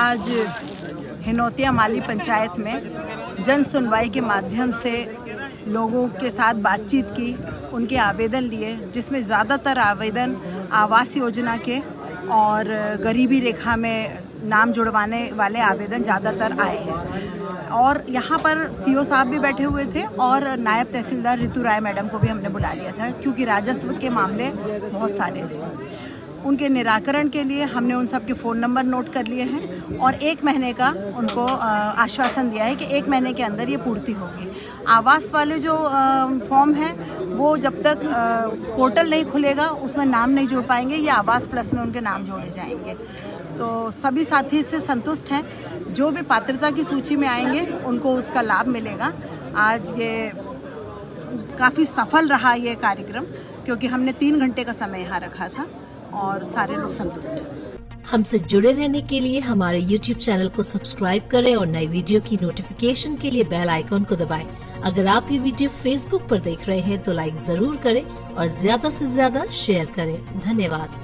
आज हिनौतिया माली पंचायत में जन सुनवाई के माध्यम से लोगों के साथ बातचीत की, उनके आवेदन लिए, जिसमें ज़्यादातर आवेदन आवास योजना के और गरीबी रेखा में नाम जुड़वाने वाले आवेदन ज़्यादातर आए हैं। और यहाँ पर सीओ साहब भी बैठे हुए थे और नायब तहसीलदार ऋतु राय मैडम को भी हमने बुला लिया था, क्योंकि राजस्व के मामले बहुत सारे थे। उनके निराकरण के लिए हमने उन सब के फ़ोन नंबर नोट कर लिए हैं और एक महीने का उनको आश्वासन दिया है कि एक महीने के अंदर ये पूर्ति होगी। आवास वाले जो फॉर्म हैं, वो जब तक पोर्टल नहीं खुलेगा, उसमें नाम नहीं जोड़ पाएँगे, या आवास प्लस में उनके नाम जोड़े जाएँगे। तो सभी साथी इससे संतुष्ट हैं। जो भी पात्रता की सूची में आएँगे, उनको उसका लाभ मिलेगा। आज ये काफ़ी सफल रहा ये कार्यक्रम, क्योंकि हमने तीन घंटे का समय यहाँ रखा था। और सारे लोग संतुष्ट। हमसे जुड़े रहने के लिए हमारे YouTube चैनल को सब्सक्राइब करें और नई वीडियो की नोटिफिकेशन के लिए बेल आइकॉन को दबाएँ। अगर आप ये वीडियो Facebook पर देख रहे हैं तो लाइक ज़रूर करें और ज़्यादा से ज़्यादा शेयर करें। धन्यवाद।